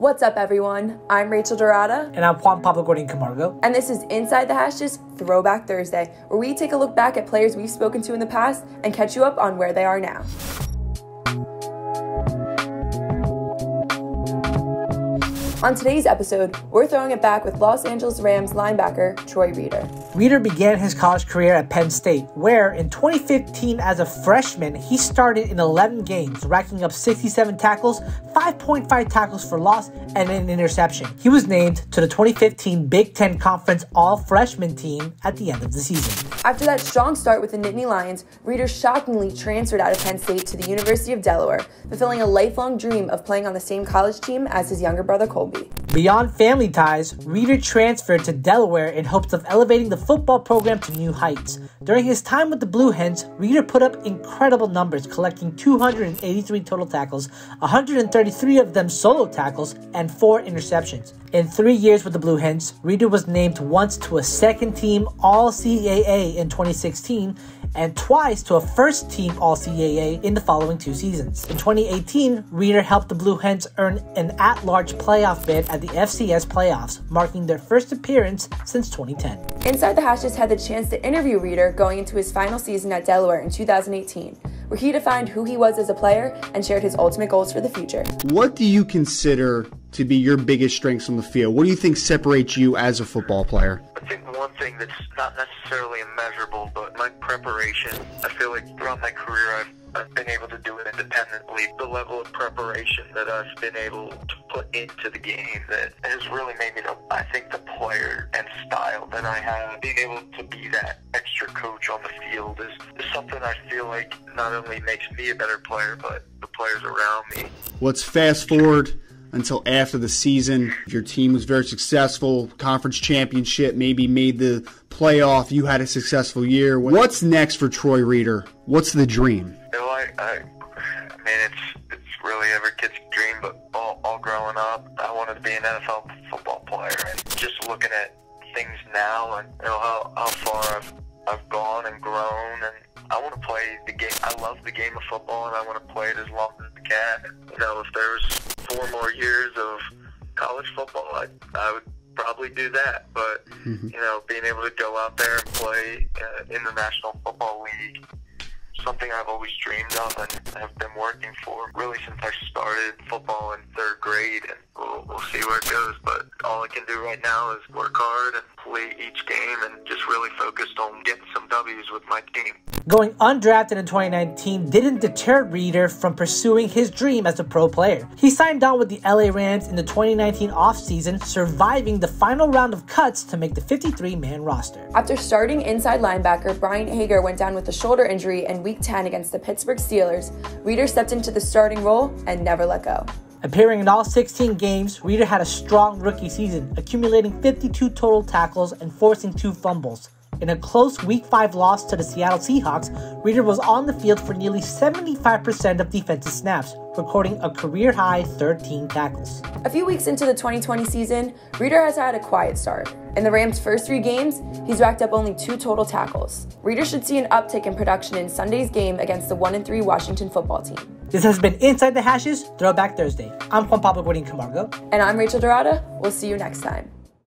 What's up, everyone? I'm Rachel Dorada. And I'm Juan Pablo Gordon Camargo. And this is Inside the Hashes Throwback Thursday, where we take a look back at players we've spoken to in the past and catch you up on where they are now. On today's episode, we're throwing it back with Los Angeles Rams linebacker Troy Reeder. Reeder began his college career at Penn State, where in 2015, as a freshman, he started in 11 games, racking up 67 tackles, 5.5 tackles for loss, and an interception. He was named to the 2015 Big Ten Conference All Freshman team at the end of the season. After that strong start with the Nittany Lions, Reeder shockingly transferred out of Penn State to the University of Delaware, fulfilling a lifelong dream of playing on the same college team as his younger brother Colby. Beyond family ties, Reeder transferred to Delaware in hopes of elevating the football program to new heights. During his time with the Blue Hens, Reeder put up incredible numbers, collecting 283 total tackles, 133 of them solo tackles, and 4 interceptions. In three years with the Blue Hens, Reeder was named once to a second team All CAA in 2016 and twice to a first team All CAA in the following two seasons. In 2018, Reeder helped the Blue Hens earn an at large playoff bid at the FCS playoffs, marking their first appearance since 2010. Inside the Hashes had the chance to interview Reeder going into his final season at Delaware in 2018 where he defined who he was as a player and shared his ultimate goals for the future. What do you consider to be your biggest strengths on the field? What do you think separates you as a football player? I think one thing that's not necessarily immeasurable, but my preparation. I feel like throughout my career, I've I've been able to do it independently. The level of preparation that I've been able to put into the game that has really made me, the, I think, the player and style that I have. Being able to be that extra coach on the field is, is something I feel like not only makes me a better player, but the players around me. Let's fast forward until after the season. If Your team was very successful, conference championship, maybe made the playoff. You had a successful year. What's next for Troy Reeder? What's the dream? You know, I, I, I mean, it's it's really every kid's dream, but all, all growing up, I wanted to be an NFL football player, and just looking at things now, and you know how how far I've I've gone and grown, and I want to play the game. I love the game of football, and I want to play it as long as I can. You know, if there's four more years of college football, I I would probably do that. But mm-hmm. you know, being able to go out there and play uh, in the National Football League something I've always dreamed of and have been working for really since I started football in third grade. And we'll, we'll see where it goes. But all I can do right now is work hard and play each game and just really focused on getting some W's with my team. Going undrafted in 2019 didn't deter Reeder from pursuing his dream as a pro player. He signed on with the LA Rams in the 2019 offseason, surviving the final round of cuts to make the 53 man roster. After starting inside linebacker, Bryce Hager went down with a shoulder injury in week 10 against the Pittsburgh Steelers. Reeder stepped into the starting role and never let go. Appearing in all 16 games, Reeder had a strong rookie season, accumulating 52 total tackles and forcing two fumbles. In a close Week 5 loss to the Seattle Seahawks, Reeder was on the field for nearly 75% of defensive snaps, recording a career high 13 tackles. A few weeks into the 2020 season, Reeder has had a quiet start. In the Rams' first three games, he's racked up only two total tackles. Reeder should see an uptick in production in Sunday's game against the 1 3 Washington football team. This has been Inside the Hashes Throwback Thursday. I'm Juan Pablo Guarin Camargo. And I'm Rachel Dorada. We'll see you next time.